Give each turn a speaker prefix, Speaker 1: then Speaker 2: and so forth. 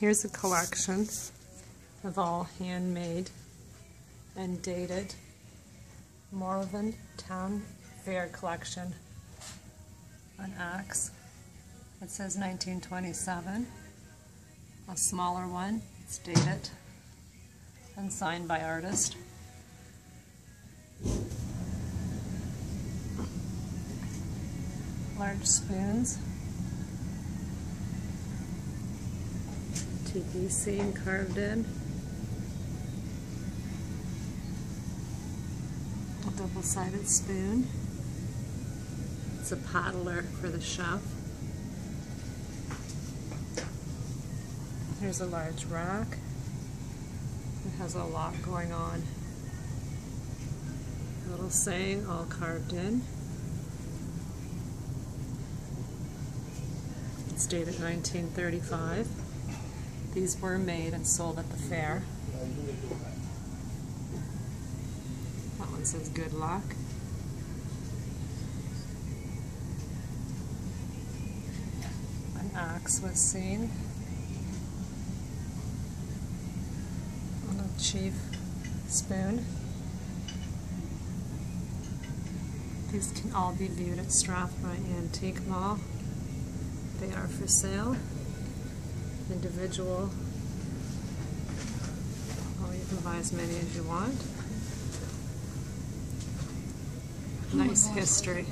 Speaker 1: Here's a collection of all handmade and dated Morven Town Fair collection an axe. It says 1927. A smaller one, it's dated and signed by artist. Large spoons. TPC carved in. A double-sided spoon. It's a paddler for the chef. Here's a large rock. It has a lot going on. A little saying all carved in. It's dated 1935. These were made and sold at the fair. That one says good luck. An axe was seen on a chief spoon. These can all be viewed at Strathroy Antique Mall. They are for sale individual. Oh, you can buy as many as you want. Nice history.